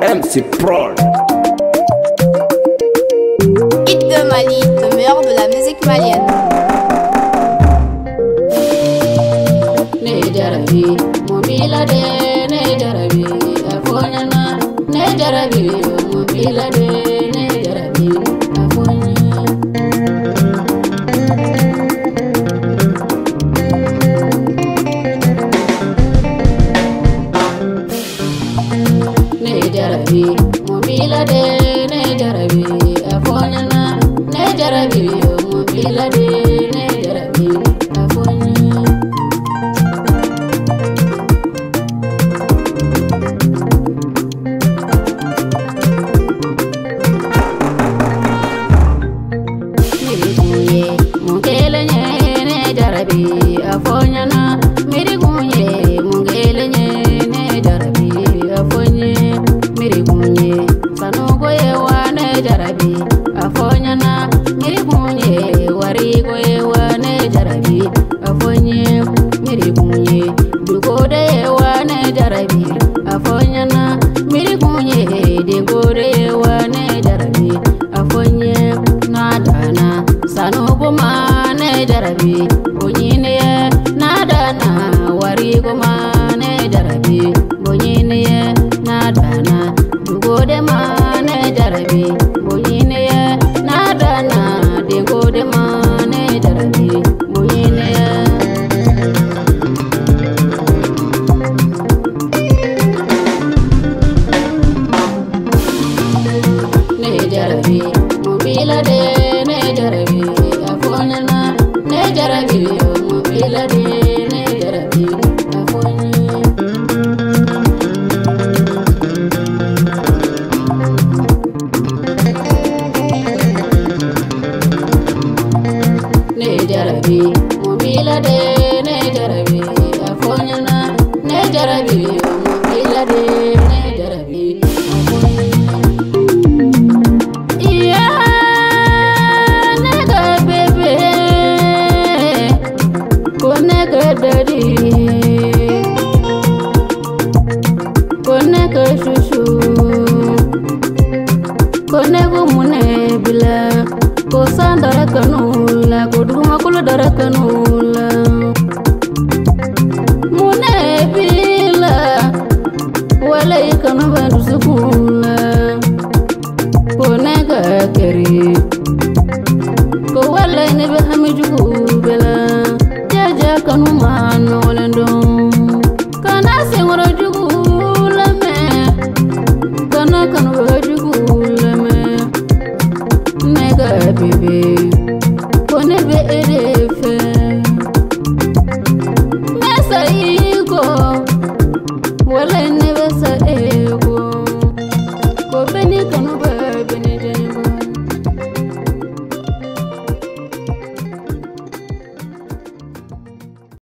MC Prod. Hit de Mali, le meilleur de la musique malienne. ne jarabi mobila de ne jarabi afonyana ne jarabi mobila de ne jarabi afonya mirigunye mungelenye ne jarabi afonyana mirigunye jarabi bonyiniye nadana wariguma ne jarabi. Bonyiniye nadana dugode ma ne jarabi. Bonyiniye nadana degode ma ne jarabi. Bonyiniye ne jarabi mobila de mobila de le